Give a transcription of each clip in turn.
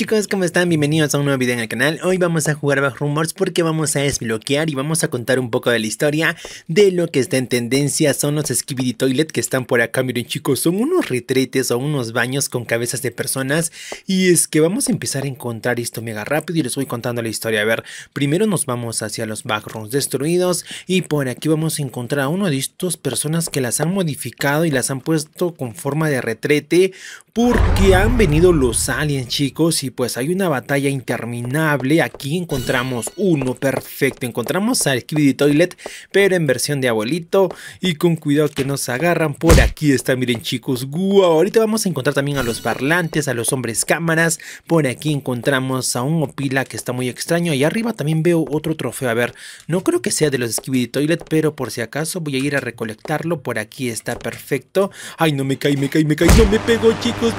Chicos, ¿cómo están? Bienvenidos a un nuevo video en el canal. Hoy vamos a jugar Back Rumors porque vamos a desbloquear y vamos a contar un poco de la historia de lo que está en tendencia. Son los Skibidi Toilet que están por acá. Miren chicos, son unos retretes o unos baños con cabezas de personas. Y es que vamos a empezar a encontrar esto mega rápido y les voy contando la historia. A ver, primero nos vamos hacia los backrooms destruidos y por aquí vamos a encontrar a uno de estos personas que las han modificado y las han puesto con forma de retrete porque han venido los aliens chicos y pues hay una batalla interminable. Aquí encontramos uno perfecto. Encontramos al Skibidi Toilet pero en versión de abuelito y con cuidado que nos agarran. Por aquí está, miren chicos. Wow, ahorita vamos a encontrar también a los parlantes, a los hombres cámaras. Por aquí encontramos a un Opila que está muy extraño. Y arriba también veo otro trofeo. A ver, no creo que sea de los Skibidi Toilet pero por si acaso voy a ir a recolectarlo. Por aquí está perfecto. Ay, no me cae, me cae, me cae. No me pego chicos.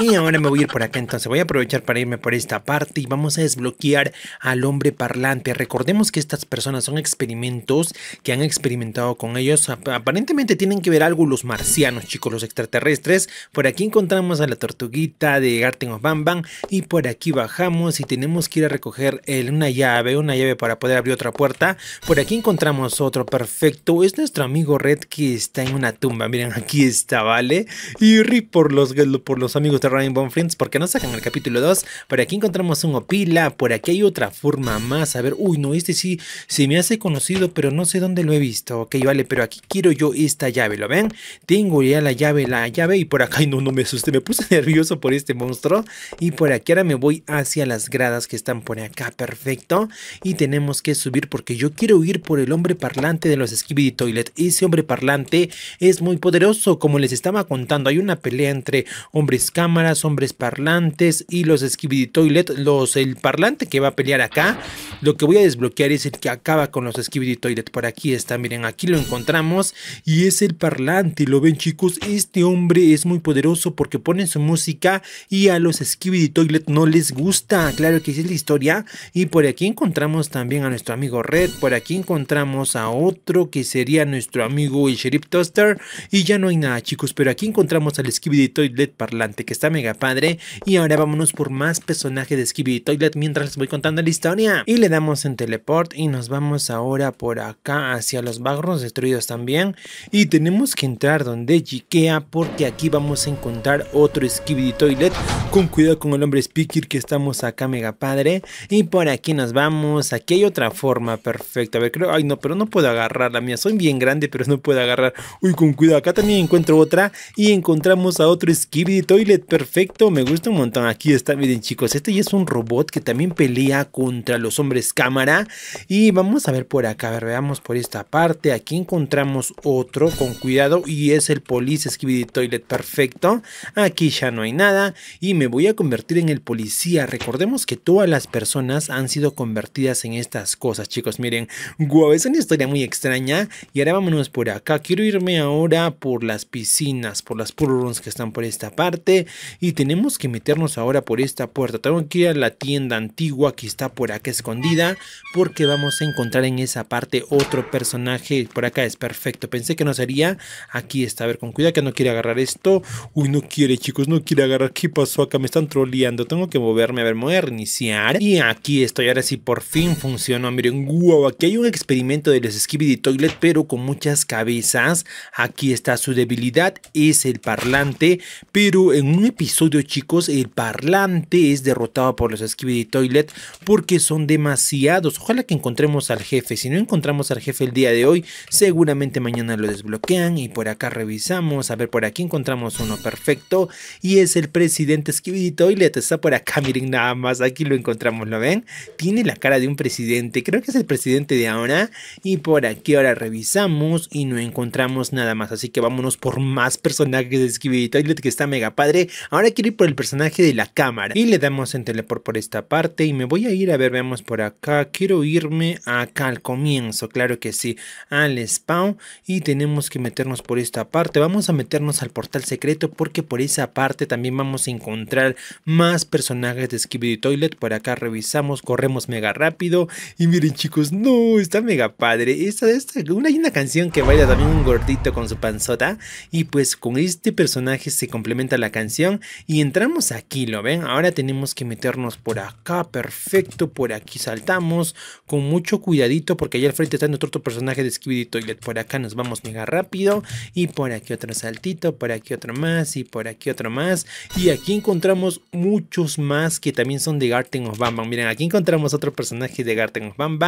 Y ahora me voy a ir por acá entonces. Voy a aprovechar para irme por esta parte y vamos a desbloquear al hombre parlante. Recordemos que estas personas son experimentos que han experimentado con ellos. Aparentemente tienen que ver algo los marcianos, chicos, los extraterrestres. Por aquí encontramos a la tortuguita de Garten of Bam. Y por aquí bajamos y tenemos que ir a recoger una llave, una llave para poder abrir otra puerta. Por aquí encontramos otro perfecto. Es nuestro amigo Red que está en una tumba. Miren, aquí está, ¿vale? Y rip por los por los amigos de Rainbow Friends porque no sacan el capítulo 2. Por aquí encontramos un Opila, por aquí hay otra forma más. A ver, uy, no, este sí se me hace conocido, pero no sé dónde lo he visto. Ok, vale, pero aquí quiero yo esta llave, ¿lo ven? Tengo ya la llave, la llave y por acá, no, no me asusté, me puse nervioso por este monstruo. Y por aquí ahora me voy hacia las gradas que están por acá, perfecto. Y tenemos que subir porque yo quiero ir por el hombre parlante de los Skibidi Toilet. Ese hombre parlante es muy poderoso, como les estaba contando, hay una pelea entre hombres cámaras, hombres parlantes y los Skibidi Toilet. Los, el parlante que va a pelear acá, lo que voy a desbloquear es el que acaba con los Skibidi Toilet. Por aquí está, miren, aquí lo encontramos y es el parlante. ¿Lo ven chicos? Este hombre es muy poderoso porque pone su música y a los Skibidi Toilet no les gusta. Claro que es la historia. Y por aquí encontramos también a nuestro amigo Red. Por aquí encontramos a otro que sería nuestro amigo el Sheriff Toaster. Y ya no hay nada chicos, pero aquí encontramos al Skibidi Toilet parlante que está mega padre. Y ahora vámonos por más personajes de Skibidi Toilet mientras les voy contando la historia. Y le damos en teleport y nos vamos ahora por acá hacia los bagros destruidos también. Y tenemos que entrar donde Jikea porque aquí vamos a encontrar otro Skibidi Toilet. Con cuidado con el hombre Speaker que estamos acá mega padre. Y por aquí nos vamos. Aquí hay otra forma perfecta. A ver, creo... Ay no, pero no puedo agarrar la mía. Soy bien grande pero no puedo agarrar. Uy, con cuidado. Acá también encuentro otra. Y encontramos a otro Skibidi Toilet, perfecto, me gusta un montón. Aquí está, miren chicos, este ya es un robot que también pelea contra los hombres cámara. Y vamos a ver por acá, a ver, veamos por esta parte. Aquí encontramos otro, con cuidado, y es el Police Skibidi Toilet, perfecto. Aquí ya no hay nada y me voy a convertir en el policía. Recordemos que todas las personas han sido convertidas en estas cosas, chicos. Miren, wow, es una historia muy extraña. Y ahora vámonos por acá. Quiero irme ahora por las piscinas, por las pool rooms que están por esta parte y tenemos que meternos ahora por esta puerta. Tengo que ir a la tienda antigua que está por acá escondida porque vamos a encontrar en esa parte otro personaje. Por acá es perfecto. Pensé que no sería. Aquí está. A ver, con cuidado que no quiere agarrar esto. Uy, no quiere chicos, no quiere agarrar. ¿Qué pasó acá? Me están troleando. Tengo que moverme. A ver, me voy a reiniciar. Y aquí estoy. Ahora sí, por fin funcionó. Miren, wow, aquí hay un experimento de los Skibidi Toilet, pero con muchas cabezas. Aquí está su debilidad. Es el parlante. Pero en un episodio, chicos, el parlante es derrotado por los Skibidi Toilet porque son demasiados. Ojalá que encontremos al jefe. Si no encontramos al jefe el día de hoy, seguramente mañana lo desbloquean. Y por acá revisamos. A ver, por aquí encontramos uno perfecto. Y es el presidente Skibidi Toilet. Está por acá, miren nada más. Aquí lo encontramos, ¿lo ven? Tiene la cara de un presidente. Creo que es el presidente de ahora. Y por aquí ahora revisamos y no encontramos nada más. Así que vámonos por más personajes de Skibidi Toilet que está mega padre. Ahora quiero ir por el personaje de la Y le damos en teleport por esta parte. Y me voy a ir, a ver, veamos por acá. Quiero irme acá al comienzo, claro que sí. Al spawn. Y tenemos que meternos por esta parte. Vamos a meternos al portal secreto porque por esa parte también vamos a encontrar más personajes de Skibidi Toilet. Por acá revisamos, corremos mega rápido. Y miren chicos, no, está mega padre. Esta, esta, una, hay una canción que baila también un gordito con su panzota. Y pues con este personaje se complementa la canción y entramos aquí, ¿lo ven? Ahora tenemos que meternos por acá, perfecto, por aquí saltamos, con mucho cuidadito, porque allá al frente está nuestro otro personaje de Skibidi Toilet, por acá nos vamos mega rápido, y por aquí otro saltito, por aquí otro más, y por aquí otro más, y aquí encontramos muchos más que también son de Garten of Bam miren, aquí encontramos otro personaje de Garten of Bam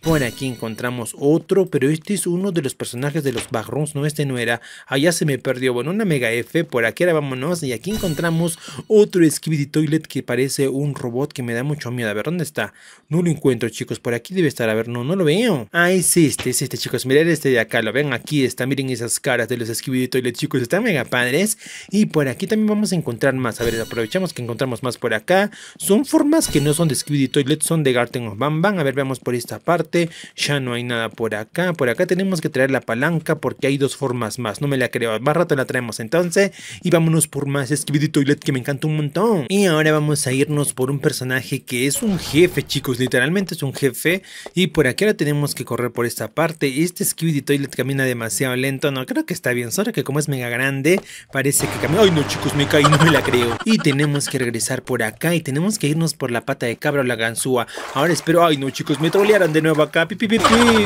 por aquí encontramos otro, pero este es uno de los personajes de los backrooms, no, este no era, allá se me perdió, bueno, una mega F, por aquí ahora vámonos, y aquí encontramos otro Skibidi Toilet que parece un robot que me da mucho miedo. A ver, ¿dónde está? No lo encuentro, chicos. Por aquí debe estar. A ver, no, no lo veo. Ah, es este, es este, chicos. Miren este de acá. Lo ven aquí está. Miren esas caras de los Skibidi Toilet, chicos. Están mega padres. Y por aquí también vamos a encontrar más. A ver, aprovechamos que encontramos más por acá. Son formas que no son de Skibidi Toilet, son de Garten of Bam Bam. A ver, veamos por esta parte. Ya no hay nada por acá. Por acá tenemos que traer la palanca porque hay dos formas más. No me la creo. Más rato la traemos entonces. Y vámonos por más Skibidi Toilet que me encanta un montón. Y ahora vamos a irnos por un personaje que es un jefe, chicos. Literalmente es un jefe. Y por aquí ahora tenemos que correr por esta parte. Este Skibidi Toilet camina demasiado lento. No, creo que está bien. Solo que como es mega grande, parece que camina. Ay, no, chicos, me caí, no me la creo. Y tenemos que regresar por acá. Y tenemos que irnos por la pata de cabra o la ganzúa. Ahora espero. Ay, no, chicos, me trolearon de nuevo acá. Pi,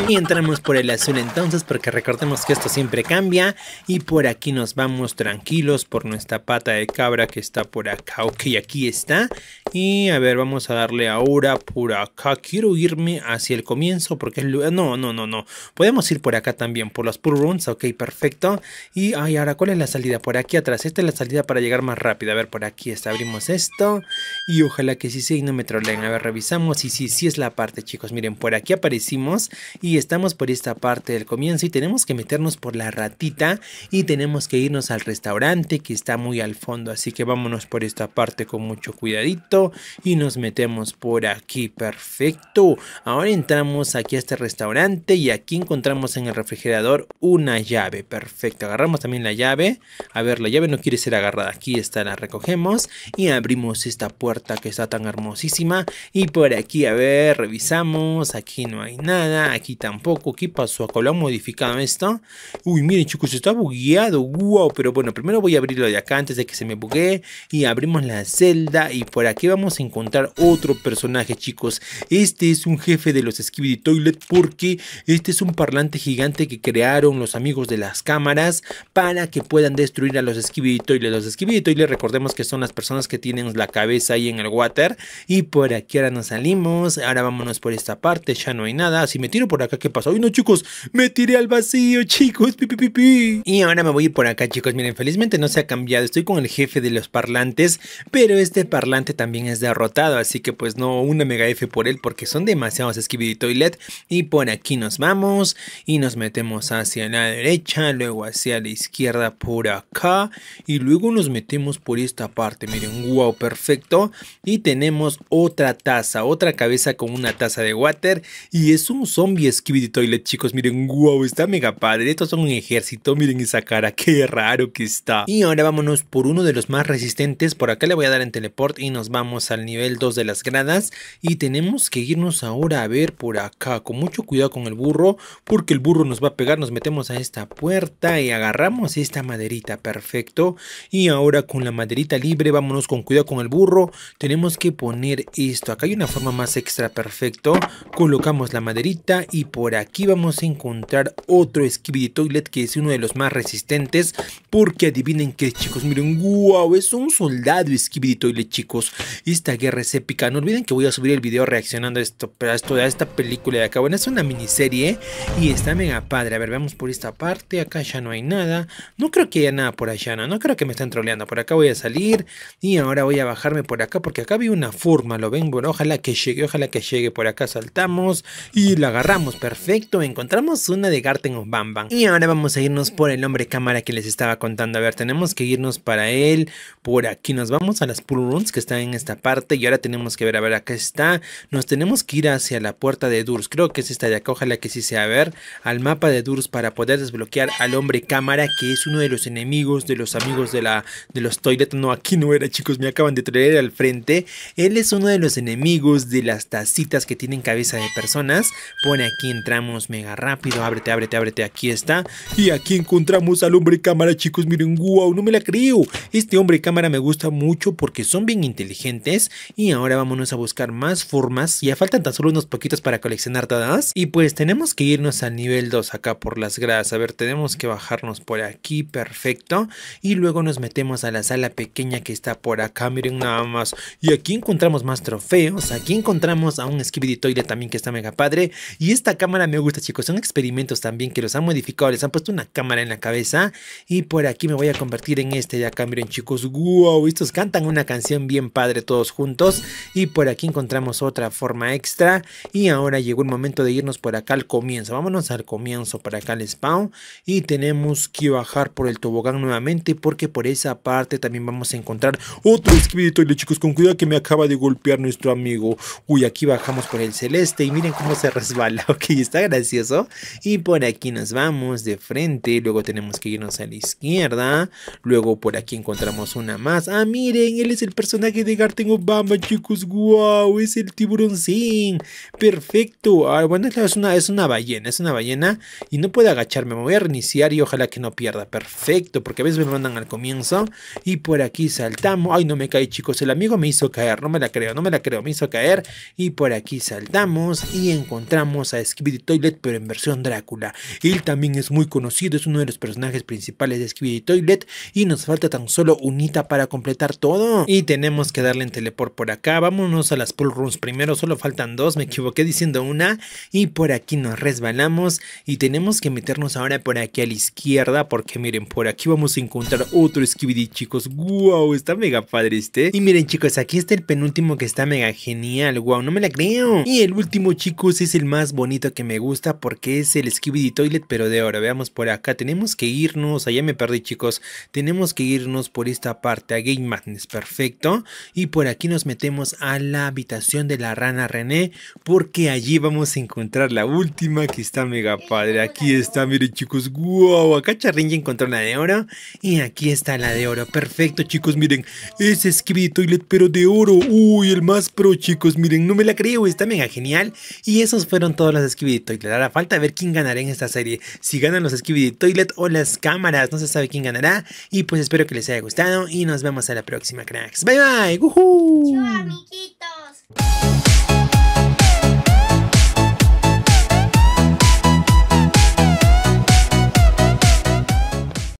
y entramos por el azul entonces, porque recordemos que esto siempre cambia. Y por aquí nos vamos tranquilos por nuestra pata de cabra que está por acá. Ok, aquí está. Y a ver, vamos a darle ahora por acá. Quiero irme hacia el comienzo porque es... No, no, no, no. Podemos ir por acá también, por las pull runs. Ok, perfecto. Y ay, ahora, ¿cuál es la salida? Por aquí atrás. Esta es la salida para llegar más rápido. A ver, por aquí está. Abrimos esto. Y ojalá que sí sea y no me troleen. A ver, revisamos. Y sí, sí es la parte, chicos. Miren, por aquí aparecimos. Y estamos por esta parte del comienzo. Y tenemos que meternos por la ratita. Y tenemos que irnos al restaurante que está muy al fondo. Así que vámonos por esta parte con mucho cuidadito y nos metemos por aquí. Perfecto. Ahora entramos aquí a este restaurante y aquí encontramos en el refrigerador una llave. Perfecto. Agarramos también la llave. A ver, la llave no quiere ser agarrada. Aquí está, la recogemos y abrimos esta puerta que está tan hermosísima. Y por aquí, a ver, revisamos. Aquí no hay nada. Aquí tampoco. ¿Qué pasó? Acá lo han modificado esto. Uy, miren chicos, está bugueado. Wow, pero bueno, primero voy a abrirlo de acá antes de que se me buguee. Y abrimos la celda y por aquí vamos a encontrar otro personaje chicos. Este es un jefe de los Skibidi Toilet porque este es un parlante gigante que crearon los amigos de las cámaras para que puedan destruir a los Skibidi Toilet. Los Skibidi Toilet recordemos que son las personas que tienen la cabeza ahí en el water. Y por aquí ahora nos salimos. Ahora vámonos por esta parte. Ya no hay nada. Si me tiro por acá, ¿qué pasa? Uy, no chicos, me tiré al vacío chicos. Pi, y ahora me voy a ir por acá chicos. Miren, felizmente no se ha cambiado. Estoy con el jefe de los parlantes. Pero este parlante también es derrotado, así que pues no una mega F por él porque son demasiados Skibidi Toilet. Y por aquí nos vamos y nos metemos hacia la derecha, luego hacia la izquierda por acá y luego nos metemos por esta parte. Miren, wow, perfecto. Y tenemos otra taza, otra cabeza con una taza de water y es un zombie Skibidi Toilet, chicos. Miren, wow, está mega padre. Estos son un ejército, miren esa cara, qué raro que está. Y ahora vámonos por uno de los más resistentes. Por acá le voy a dar en teleport y nos vamos al nivel 2 de las gradas. Y tenemos que irnos ahora a ver por acá. Con mucho cuidado con el burro porque el burro nos va a pegar. Nos metemos a esta puerta y agarramos esta maderita. Perfecto. Y ahora con la maderita libre vámonos con cuidado con el burro. Tenemos que poner esto acá. Hay una forma más extra. Perfecto. Colocamos la maderita y por aquí vamos a encontrar otro Skibidi Toilet que es uno de los más resistentes. Porque adivinen que chicos. Miren wow es un soldado Skibidi Toilet chicos esta guerra es épica. No olviden que voy a subir el video reaccionando a esto, a, esto, a esta película de acá. Bueno, es una miniserie y está mega padre. A ver, vamos por esta parte. Acá ya no hay nada. No creo que haya nada por allá, ¿no? No creo que me estén troleando. Por acá voy a salir y ahora voy a bajarme por acá porque acá vi una forma. ¿Lo ven? Bueno, ojalá que llegue, ojalá que llegue. Por acá saltamos y la agarramos. Perfecto. Encontramos una de Garten of Bam. Y ahora vamos a irnos por el hombre cámara que les estaba contando. A ver, tenemos que irnos para él. Por aquí nos vamos a las pull runs que están en esta parte y ahora tenemos que ver, a ver, acá está. Nos tenemos que ir hacia la puerta de Durs. Creo que es esta de acá, ojalá que sí sea. A ver, al mapa de Durs para poder desbloquear al hombre cámara, que es uno de los enemigos de los amigos de, la, de los toilet. No, aquí no era, chicos, me acaban de traer al frente. Él es uno de los enemigos de las tacitas que tienen cabeza de personas. Por aquí entramos mega rápido. Ábrete, ábrete, ábrete. Aquí está. Y aquí encontramos al hombre cámara, chicos. Miren, wow, no me la creo. Este hombre cámara me gusta mucho porque son bien inteligentes. Y ahora vámonos a buscar más formas. Ya faltan tan solo unos poquitos para coleccionar todas. Y pues tenemos que irnos al nivel 2 acá por las gradas. A ver, tenemos que bajarnos por aquí. Perfecto. Y luego nos metemos a la sala pequeña que está por acá. Miren nada más. Y aquí encontramos más trofeos. Aquí encontramos a un Skibidi Toilet también que está mega padre. Y esta cámara me gusta, chicos. Son experimentos también que los han modificado. Les han puesto una cámara en la cabeza. Y por aquí me voy a convertir en este de acá. Miren, chicos. Wow, estos cantan una canción bien padre todos juntos. Y por aquí encontramos otra forma extra. Y ahora llegó el momento de irnos por acá al comienzo. Vámonos al comienzo, para acá al spawn. Y tenemos que bajar por el tobogán nuevamente. Porque por esa parte también vamos a encontrar otro Skibidi Toilet, chicos. Con cuidado que me acaba de golpear nuestro amigo. Uy, aquí bajamos por el celeste. Y miren cómo se resbala. Ok, está gracioso. Y por aquí nos vamos de frente. Luego tenemos que irnos a la izquierda. Luego por aquí encontramos una más. Ah, miren, él es el personaje de Garten Obama, chicos. Wow, es el tiburón sin. Perfecto. Ah, bueno, es una, es una ballena. Es una ballena. Y no puedo agacharme. Me voy a reiniciar y ojalá que no pierda. Perfecto. Porque a veces me mandan al comienzo. Y por aquí saltamos. Ay, no me caí, chicos. El amigo me hizo caer. No me la creo, no me la creo. Me hizo caer. Y por aquí saltamos. Y encontramos a Skibidi Toilet, pero en versión Drácula. Él también es muy conocido. Es uno de los personajes principales de Skibidi Toilet. Y nos falta tan solo unita para completar todo. Y tenemos que darle en teleport por acá. Vámonos a las pull rooms primero. Solo faltan dos. Me equivoqué diciendo una. Y por aquí nos resbalamos. Y tenemos que meternos ahora por aquí a la izquierda. Porque miren, por aquí vamos a encontrar otro Skibidi, chicos. Wow, está mega padre este. Y miren, chicos, aquí está el penúltimo que está mega genial. Wow, no me la creo. Y el último, chicos, es el más bonito que me gusta. Porque es el Skibidi Toilet, pero de oro. Veamos por acá. Tenemos que irnos. Allá me perdí, chicos. Tenemos que irnos por esta parte a Game Madness. Perfecto. Y por aquí nos metemos a la habitación de la rana René. Porque allí vamos a encontrar la última que está mega padre. Aquí está, miren, chicos. Wow, acá Charrin ya encontró la de oro. Y aquí está la de oro. Perfecto, chicos. Miren, ese Skibidi Toilet, pero de oro. Uy, el más pro, chicos. Miren, no me la creo. Está mega genial. Y esos fueron todos los Skibidi Toilet. Ahora falta ver quién ganará en esta serie. Si ganan los Skibidi Toilet o las cámaras. No se sabe quién ganará. Y pues espero que les haya gustado. Y nos vemos a la próxima, cracks. Bye bye. Chau, amiguitos.